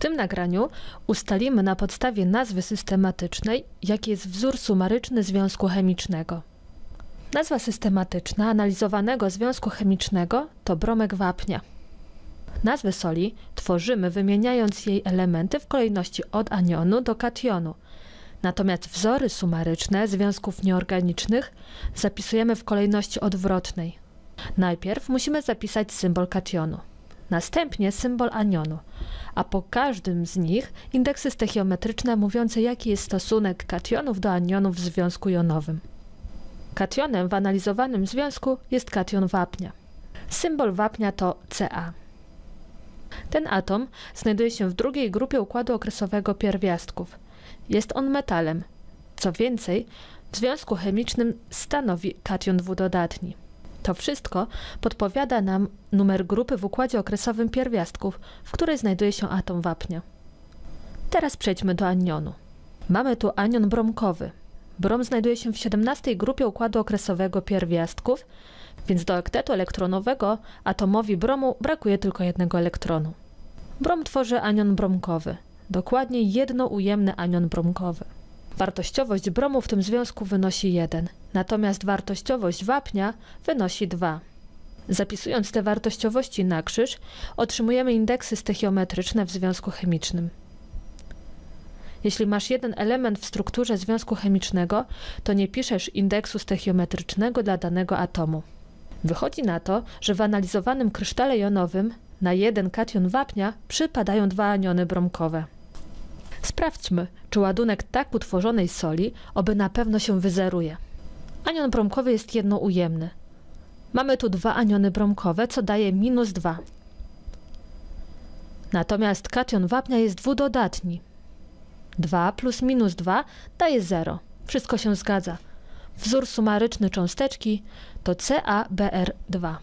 tym nagraniu ustalimy na podstawie nazwy systematycznej, jaki jest wzór sumaryczny związku chemicznego. Nazwa systematyczna analizowanego związku chemicznego to bromek wapnia. Nazwę soli tworzymy wymieniając jej elementy w kolejności od anionu do kationu. Natomiast wzory sumaryczne związków nieorganicznych zapisujemy w kolejności odwrotnej. Najpierw musimy zapisać symbol kationu, następnie symbol anionu, a po każdym z nich indeksy stechiometryczne mówiące jaki jest stosunek kationów do anionów w związku jonowym. Kationem w analizowanym związku jest kation wapnia. Symbol wapnia to Ca. Ten atom znajduje się w drugiej grupie układu okresowego pierwiastków. Jest on metalem. Co więcej, w związku chemicznym stanowi kation dwudodatni. To wszystko podpowiada nam numer grupy w układzie okresowym pierwiastków, w której znajduje się atom wapnia. Teraz przejdźmy do anionu. Mamy tu anion bromkowy. Brom znajduje się w 17 grupie układu okresowego pierwiastków, więc do oktetu elektronowego atomowi bromu brakuje tylko jednego elektronu. Brom tworzy anion bromkowy, dokładnie jednoujemny anion bromkowy. Wartościowość bromu w tym związku wynosi 1, natomiast wartościowość wapnia wynosi 2. Zapisując te wartościowości na krzyż, otrzymujemy indeksy stechiometryczne w związku chemicznym. Jeśli masz jeden element w strukturze związku chemicznego, to nie piszesz indeksu stechiometrycznego dla danego atomu. Wychodzi na to, że w analizowanym krysztale jonowym na jeden kation wapnia przypadają dwa aniony bromkowe. Sprawdźmy, czy ładunek tak utworzonej soli oby na pewno się wyzeruje. Anion bromkowy jest jednoujemny. Mamy tu dwa aniony bromkowe, co daje minus 2. Natomiast kation wapnia jest dwudodatni. 2 plus minus 2 daje 0. Wszystko się zgadza. Wzór sumaryczny cząsteczki to CaBr2.